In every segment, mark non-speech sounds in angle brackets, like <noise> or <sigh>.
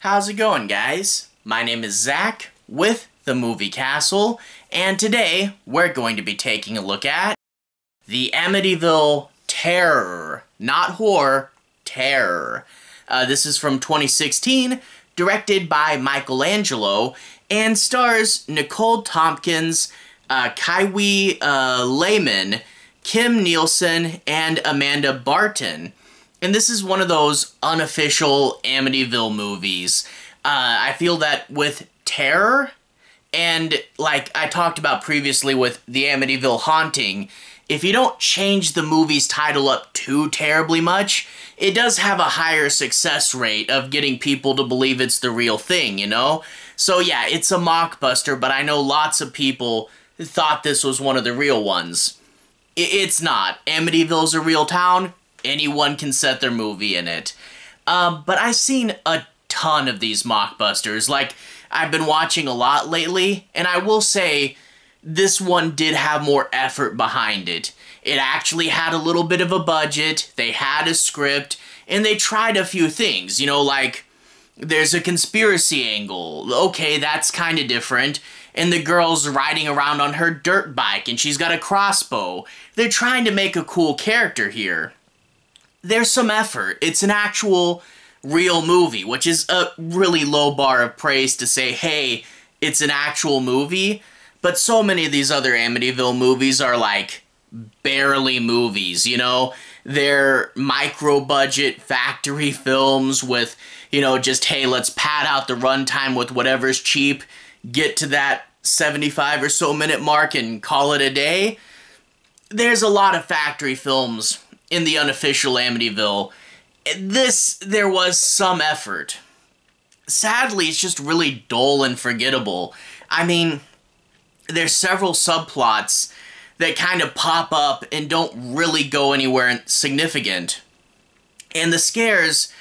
How's it going, guys? My name is Zach with the Movie Castle, and today we're going to be taking a look at the Amityville Terror. Not horror, terror. Uh, this is from 2016, directed by Michael Angelo, and stars Nicole Tompkins, uh, Kaiwi uh, Lyman, Kim Nielsen, and Amanda Barton. And this is one of those unofficial Amityville movies. Uh, I feel that with Terror, and like I talked about previously with the Amityville Haunting, if you don't change the movie's title up too terribly much, it does have a higher success rate of getting people to believe it's the real thing, you know? So yeah, it's a mockbuster, but I know lots of people thought this was one of the real ones. It's not. Amityville's a real town anyone can set their movie in it. Uh, but I've seen a ton of these mockbusters. Like, I've been watching a lot lately, and I will say this one did have more effort behind it. It actually had a little bit of a budget, they had a script, and they tried a few things. You know, like, there's a conspiracy angle. Okay, that's kind of different. And the girl's riding around on her dirt bike and she's got a crossbow. They're trying to make a cool character here there's some effort. It's an actual real movie, which is a really low bar of praise to say, hey, it's an actual movie. But so many of these other Amityville movies are like barely movies, you know? They're micro budget factory films with, you know, just, hey, let's pad out the runtime with whatever's cheap, get to that 75 or so minute mark and call it a day. There's a lot of factory films in the unofficial Amityville. This, there was some effort. Sadly, it's just really dull and forgettable. I mean, there's several subplots that kind of pop up and don't really go anywhere significant. And the scares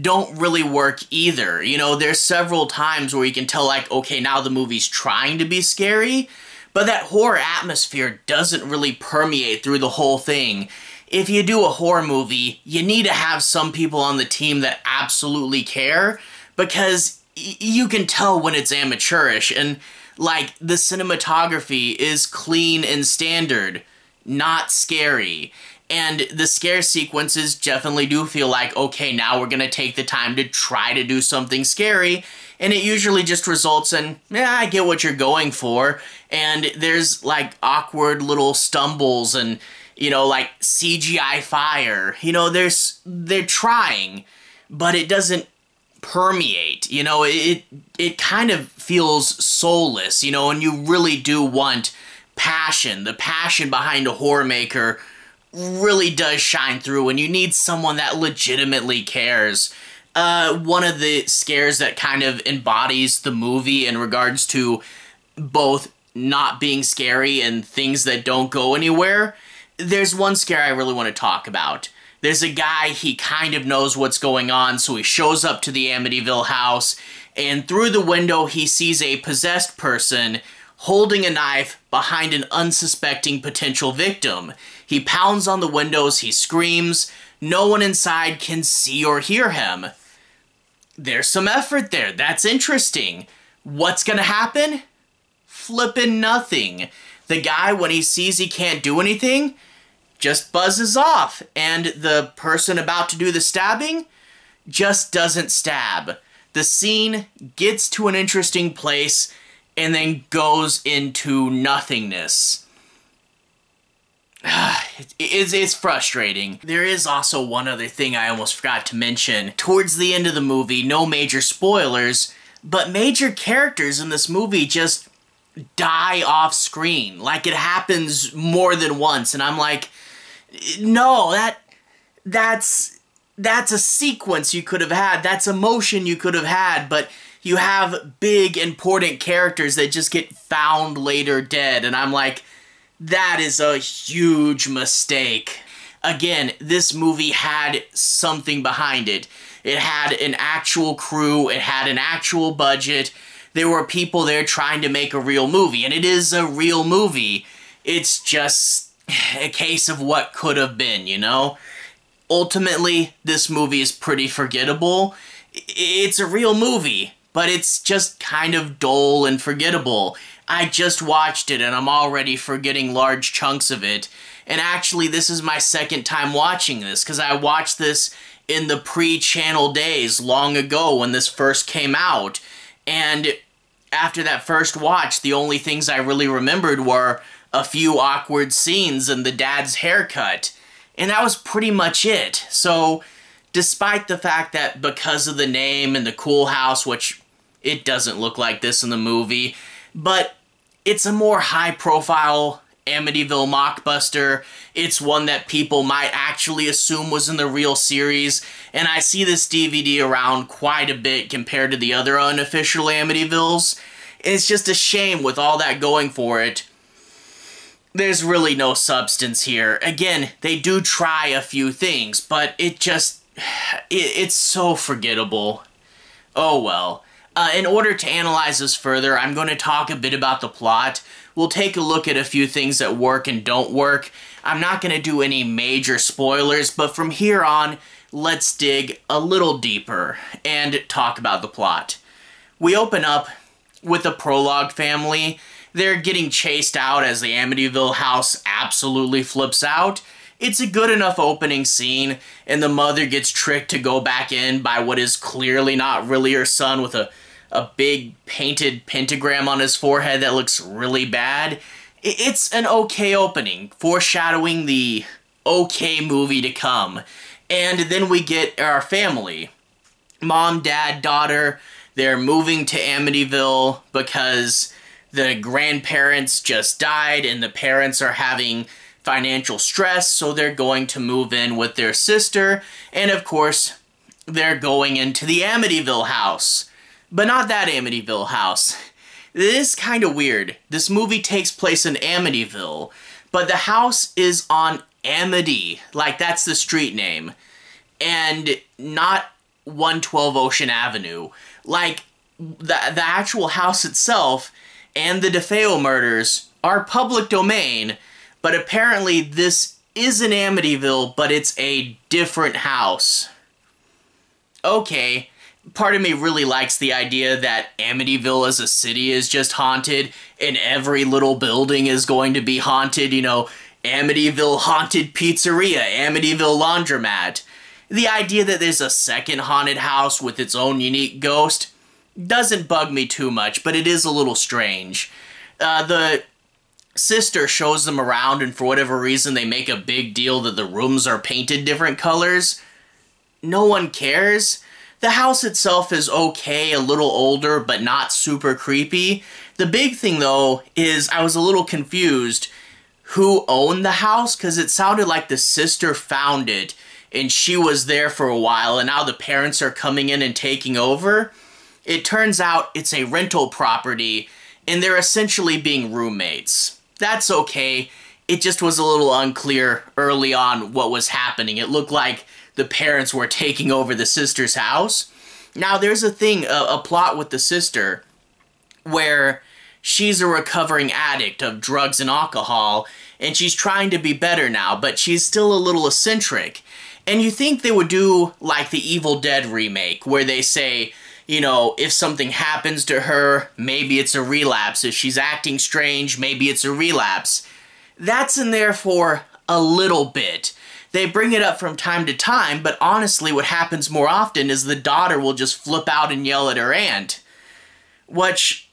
don't really work either. You know, there's several times where you can tell, like, okay, now the movie's trying to be scary, but that horror atmosphere doesn't really permeate through the whole thing if you do a horror movie, you need to have some people on the team that absolutely care because you can tell when it's amateurish and like the cinematography is clean and standard, not scary. And the scare sequences definitely do feel like, okay, now we're gonna take the time to try to do something scary. And it usually just results in, yeah, I get what you're going for. And there's like awkward little stumbles and you know, like CGI fire. You know, there's they're trying, but it doesn't permeate. You know, it it kind of feels soulless, you know, and you really do want passion. The passion behind a horror maker really does shine through and you need someone that legitimately cares. Uh, one of the scares that kind of embodies the movie in regards to both not being scary and things that don't go anywhere there's one scare I really want to talk about. There's a guy, he kind of knows what's going on, so he shows up to the Amityville house, and through the window, he sees a possessed person holding a knife behind an unsuspecting potential victim. He pounds on the windows, he screams. No one inside can see or hear him. There's some effort there. That's interesting. What's gonna happen? Flippin' nothing. The guy, when he sees he can't do anything, just buzzes off, and the person about to do the stabbing just doesn't stab. The scene gets to an interesting place and then goes into nothingness. <sighs> it's, frustrating. There is also one other thing I almost forgot to mention. Towards the end of the movie, no major spoilers, but major characters in this movie just die off screen. Like it happens more than once, and I'm like, no, that that's that's a sequence you could have had. That's emotion you could have had, but you have big important characters that just get found later dead and I'm like that is a huge mistake. Again, this movie had something behind it. It had an actual crew, it had an actual budget. There were people there trying to make a real movie, and it is a real movie. It's just a case of what could have been, you know? Ultimately, this movie is pretty forgettable, it's a real movie, but it's just kind of dull and forgettable. I just watched it and I'm already forgetting large chunks of it. And actually, this is my second time watching this because I watched this in the pre channel days long ago when this first came out. And after that first watch, the only things I really remembered were a few awkward scenes and the dad's haircut. And that was pretty much it. So, despite the fact that because of the name and the cool house, which it doesn't look like this in the movie, but it's a more high profile Amityville mockbuster. It's one that people might actually assume was in the real series, and I see this DVD around quite a bit compared to the other unofficial Amityvilles. It's just a shame with all that going for it. There's really no substance here. Again, they do try a few things, but it just. <sighs> It, it's so forgettable. Oh well. Uh, in order to analyze this further, I'm going to talk a bit about the plot. We'll take a look at a few things that work and don't work. I'm not going to do any major spoilers, but from here on, let's dig a little deeper and talk about the plot. We open up with a prologue family. They're getting chased out as the Amityville house absolutely flips out. It's a good enough opening scene, and the mother gets tricked to go back in by what is clearly not really her son with a a big painted pentagram on his forehead that looks really bad. It's an okay opening, foreshadowing the okay movie to come. And then we get our family. Mom, dad, daughter, they're moving to Amityville because the grandparents just died and the parents are having financial stress, so they're going to move in with their sister. And of course, they're going into the Amityville house. But not that Amityville house. This kind of weird. This movie takes place in Amityville, but the house is on Amity, like that's the street name, and not 112 Ocean Avenue. Like, the, the actual house itself and the DeFeo murders are public domain, but apparently this is in Amityville, but it's a different house. Okay, part of me really likes the idea that Amityville as a city is just haunted and every little building is going to be haunted, you know, Amityville Haunted Pizzeria, Amityville Laundromat. The idea that there's a second haunted house with its own unique ghost doesn't bug me too much, but it is a little strange. Uh, the sister shows them around, and for whatever reason, they make a big deal that the rooms are painted different colors. No one cares. The house itself is okay, a little older, but not super creepy. The big thing, though, is I was a little confused who owned the house because it sounded like the sister found it and she was there for a while and now the parents are coming in and taking over. It turns out it's a rental property and they're essentially being roommates. That's okay. It just was a little unclear early on what was happening. It looked like the parents were taking over the sister's house. Now, there's a thing, a, a plot with the sister where she's a recovering addict of drugs and alcohol, and she's trying to be better now, but she's still a little eccentric. And you think they would do like the Evil Dead remake, where they say, you know, if something happens to her, maybe it's a relapse. If she's acting strange, maybe it's a relapse. That's in there for a little bit. They bring it up from time to time, but honestly, what happens more often is the daughter will just flip out and yell at her aunt, which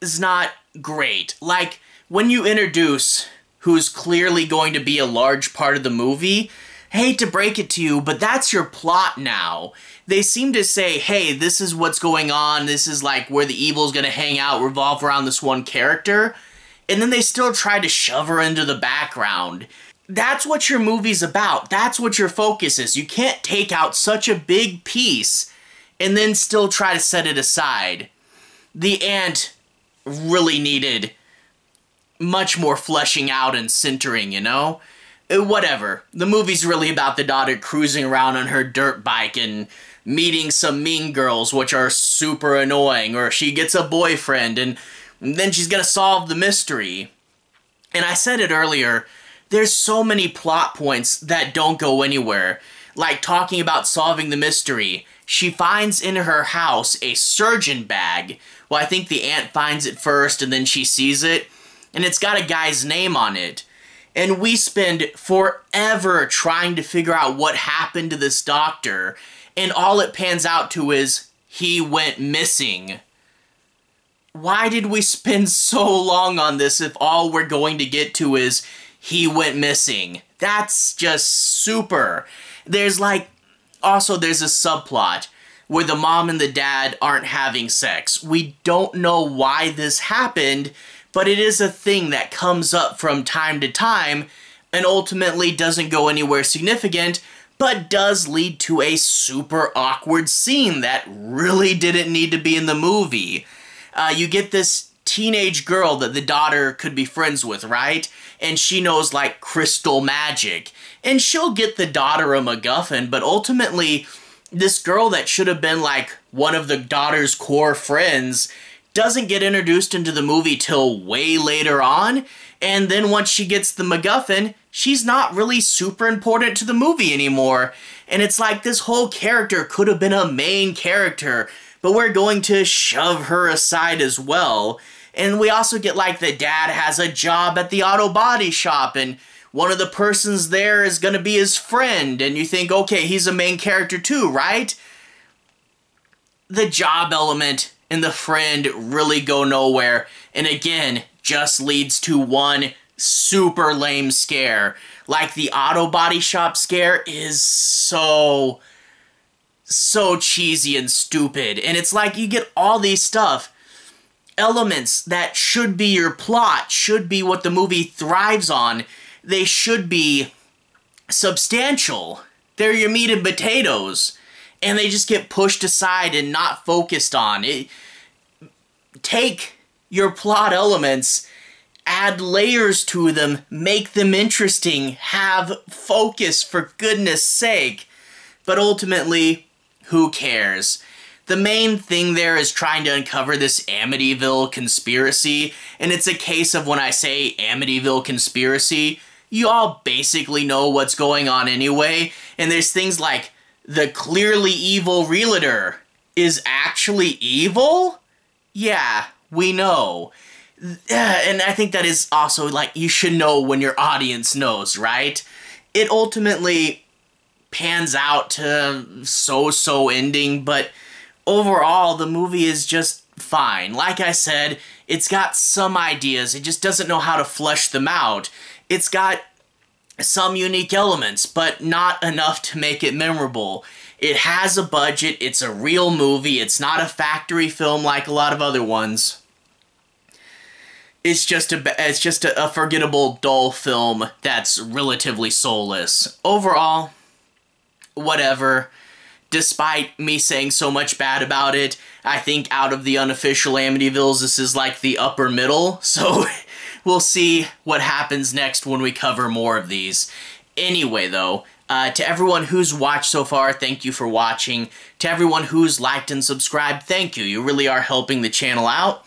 is not great. Like, when you introduce who's clearly going to be a large part of the movie, hate to break it to you, but that's your plot now. They seem to say, hey, this is what's going on, this is like where the evil's gonna hang out, revolve around this one character, and then they still try to shove her into the background that's what your movie's about. That's what your focus is. You can't take out such a big piece and then still try to set it aside. The aunt really needed much more fleshing out and centering, you know? Uh, whatever. The movie's really about the daughter cruising around on her dirt bike and meeting some mean girls, which are super annoying, or she gets a boyfriend and then she's gonna solve the mystery. And I said it earlier, there's so many plot points that don't go anywhere. like talking about solving the mystery. She finds in her house a surgeon bag. Well, I think the aunt finds it first and then she sees it, and it's got a guy's name on it. And we spend forever trying to figure out what happened to this doctor, and all it pans out to is he went missing. Why did we spend <laughs> so long on this if all we're going to get to is he went missing? That's just super. There's like, also there's a subplot where the mom and the dad aren't having sex. We don't know why this happened, but it is a thing that comes up from time to time and ultimately doesn't go anywhere significant, but does lead to a super awkward scene that really didn't need to be in the movie. Uh, you get this teenage girl that the daughter could be friends with, right? And she knows like crystal magic. And she'll get the daughter a MacGuffin, but ultimately, this girl that should have been like one of the daughter's core friends doesn't get introduced into the movie till way later on. And then once she gets the MacGuffin, she's not really super important to the movie anymore. And it's like this whole character could have been a main character, but we're going to shove her aside as well. And we also get like the dad has a job at the auto body shop and one of the persons there is going to be his friend and you think okay he's a main character too right the job element and the friend really go nowhere and again just leads to one super lame scare like the auto body shop scare is so so cheesy and stupid and it's like you get all these stuff elements that should be your plot should be what the movie thrives on they should be substantial. They're your meat and potatoes. And they just get pushed aside and not focused on. It, take your plot elements, add layers to them, make them interesting, have focus for goodness sake. But ultimately, who cares? The main thing there is trying to uncover this Amityville conspiracy, and it's a case of when I say Amityville conspiracy, you all basically know what's going on anyway. And there's things like the clearly evil realtor is actually evil? Yeah, we know. And I think that is also like you should know when your audience knows, right? It ultimately pans out to so so ending, but overall, the movie is just fine. Like I said, it's got some ideas, it just doesn't know how to flesh them out. It's got some unique elements, but not enough to make it memorable. It has a budget, it's a real movie, it's not a factory film like a lot of other ones. It's just a it's just a, a forgettable dull film that's relatively soulless. Overall, whatever. Despite me saying so much bad about it, I think out of the unofficial Amityvilles, this is like the upper middle, <laughs> so we'll see what happens next when we cover more of these. Anyway, though, uh, to everyone who's watched so far, thank you for watching. To everyone who's liked and subscribed, thank you. You really are helping the channel out.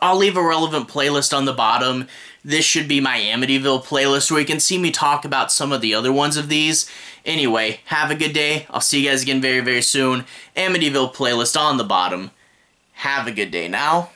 I'll leave a relevant playlist on the bottom. This should be my Amityville playlist where you can see me talk about some of the other ones of these. Anyway, have a good day. I'll see you guys again very, very soon. Amityville playlist on the bottom. Have a good day now.